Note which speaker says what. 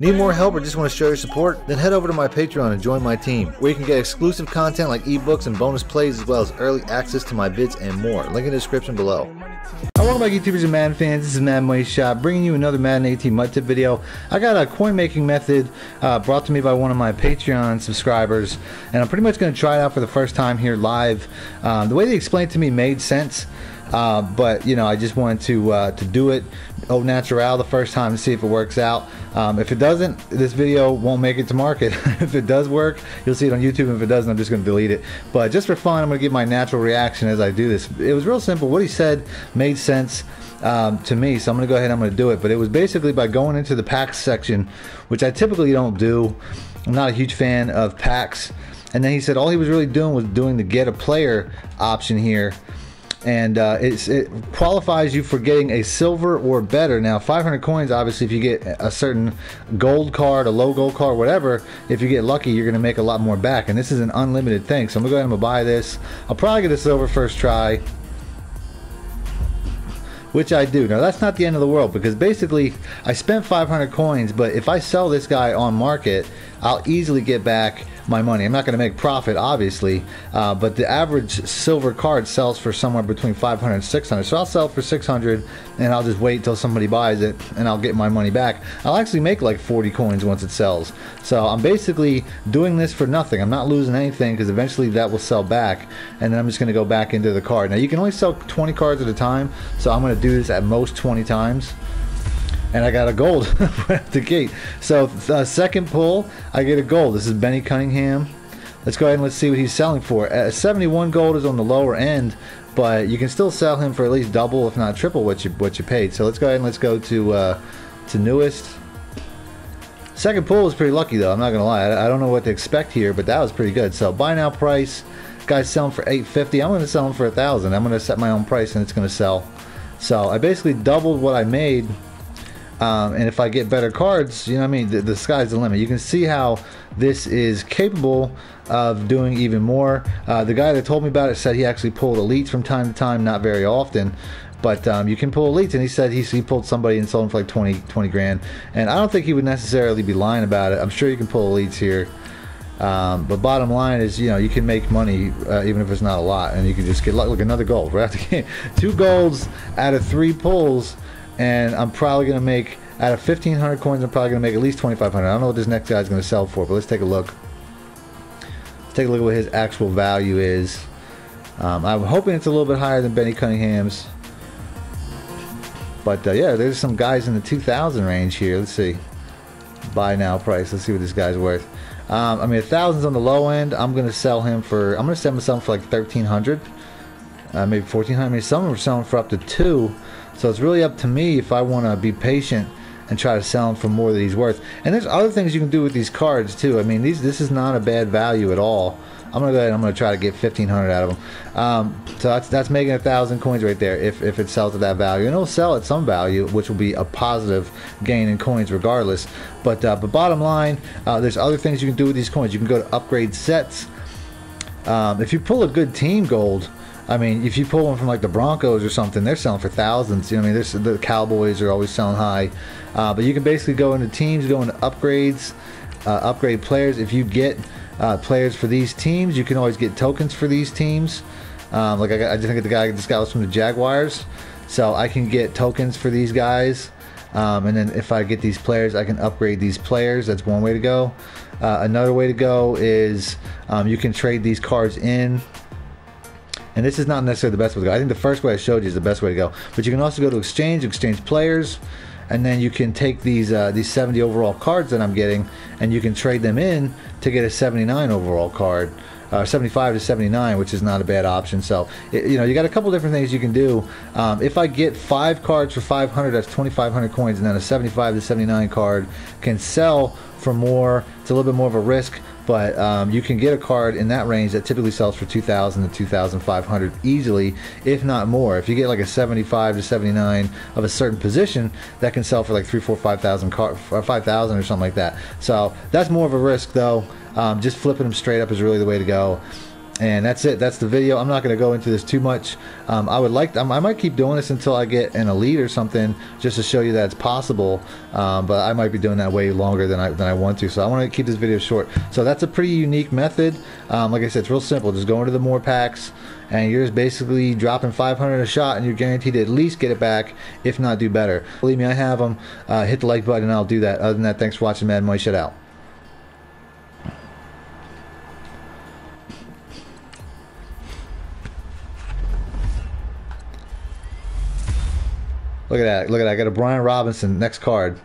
Speaker 1: Need more help or just want to show your support? Then head over to my Patreon and join my team, where you can get exclusive content like ebooks and bonus plays, as well as early access to my vids and more. Link in the description below. Hi, welcome back YouTubers and Madden fans, this is Madden Money Shot, bringing you another Madden 18 MUT tip video. I got a coin making method uh, brought to me by one of my Patreon subscribers, and I'm pretty much going to try it out for the first time here live. Um, the way they explained it to me made sense. Uh, but you know, I just wanted to uh, to do it au natural the first time to see if it works out. Um, if it doesn't, this video won't make it to market. if it does work, you'll see it on YouTube. If it doesn't, I'm just going to delete it. But just for fun, I'm going to give my natural reaction as I do this. It was real simple. What he said made sense. Um, to me, so I'm going to go ahead and I'm going to do it. But it was basically by going into the packs section, which I typically don't do. I'm not a huge fan of packs. And then he said all he was really doing was doing the get a player option here and uh, it qualifies you for getting a silver or better. Now, 500 coins, obviously, if you get a certain gold card, a low gold card, whatever, if you get lucky, you're going to make a lot more back. And this is an unlimited thing. So I'm going to go ahead and buy this. I'll probably get a silver first try which I do. Now that's not the end of the world because basically I spent 500 coins, but if I sell this guy on market, I'll easily get back my money. I'm not going to make profit, obviously, uh, but the average silver card sells for somewhere between 500 and 600. So I'll sell for 600, and I'll just wait until somebody buys it, and I'll get my money back. I'll actually make like 40 coins once it sells. So I'm basically doing this for nothing. I'm not losing anything because eventually that will sell back, and then I'm just going to go back into the card. Now you can only sell 20 cards at a time, so I'm going to do this at most 20 times and I got a gold at the gate. So uh, second pull, I get a gold. This is Benny Cunningham. Let's go ahead and let's see what he's selling for. Uh, 71 gold is on the lower end, but you can still sell him for at least double, if not triple, what you what you paid. So let's go ahead and let's go to uh, to newest. Second pull was pretty lucky though. I'm not gonna lie. I, I don't know what to expect here, but that was pretty good. So buy now price. Guy's selling for 850. I'm gonna sell him for a thousand. I'm gonna set my own price and it's gonna sell. So I basically doubled what I made um, and if I get better cards, you know what I mean? The, the, sky's the limit. You can see how this is capable of doing even more. Uh, the guy that told me about it said he actually pulled elites from time to time, not very often. But um, you can pull elites, and he said he, he pulled somebody and sold him for like 20, 20 grand. And I don't think he would necessarily be lying about it. I'm sure you can pull elites here. Um, but bottom line is, you know, you can make money uh, even if it's not a lot, and you can just get look another gold right after. Two golds out of three pulls and I'm probably to make out of 1500 coins I'm probably to make at least 2500 I don't know what this next guy's going to sell for but let's take a look. Let's take a look at what his actual value is. Um, I'm hoping it's a little bit higher than Benny Cunningham's. But uh, yeah there's some guys in the 2000 range here. Let's see. Buy now price. Let's see what this guy's worth. Um, I mean a thousand's on the low end. I'm gonna sell him for I'm gonna sell him something for like 1300 uh, maybe 1400 I mean some are selling for up to two so it's really up to me if I want to be patient and try to sell him for more than he's worth. And there's other things you can do with these cards too. I mean, these this is not a bad value at all. I'm gonna go ahead. I'm gonna try to get 1,500 out of them. Um, so that's that's making a thousand coins right there if if it sells at that value, and it'll sell at some value, which will be a positive gain in coins regardless. But uh, but bottom line, uh, there's other things you can do with these coins. You can go to upgrade sets. Um, if you pull a good team gold, I mean, if you pull one from like the Broncos or something, they're selling for thousands. You know, I mean, the Cowboys are always selling high. Uh, but you can basically go into teams, go into upgrades, uh, upgrade players. If you get uh, players for these teams, you can always get tokens for these teams. Um, like I, I just think the guy, this guy was from the Jaguars, so I can get tokens for these guys. Um, and then if I get these players, I can upgrade these players. That's one way to go. Uh, another way to go is um, you can trade these cards in and this is not necessarily the best way to go. I think the first way I showed you is the best way to go. But you can also go to exchange, exchange players, and then you can take these uh, these 70 overall cards that I'm getting, and you can trade them in to get a 79 overall card. Uh, 75 to 79, which is not a bad option. So, it, you know, you got a couple different things you can do. Um, if I get five cards for 500, that's 2,500 coins, and then a 75 to 79 card can sell for more. It's a little bit more of a risk, but um, you can get a card in that range that typically sells for 2000 to 2500 easily if not more. If you get like a 75 to 79 of a certain position that can sell for like 3 4 5000 car or 5000 or something like that. So that's more of a risk though. Um, just flipping them straight up is really the way to go and that's it. That's the video. I'm not going to go into this too much. Um, I would like, I might keep doing this until I get an elite or something, just to show you that it's possible. Um, but I might be doing that way longer than I than I want to. So I want to keep this video short. So that's a pretty unique method. Um, like I said, it's real simple. Just go into the more packs, and you're just basically dropping 500 a shot, and you're guaranteed to at least get it back, if not do better. Believe me, I have them. Uh, hit the like button, and I'll do that. Other than that, thanks for watching. Madden Money Shot out. Look at that. Look at that. I got a Brian Robinson next card.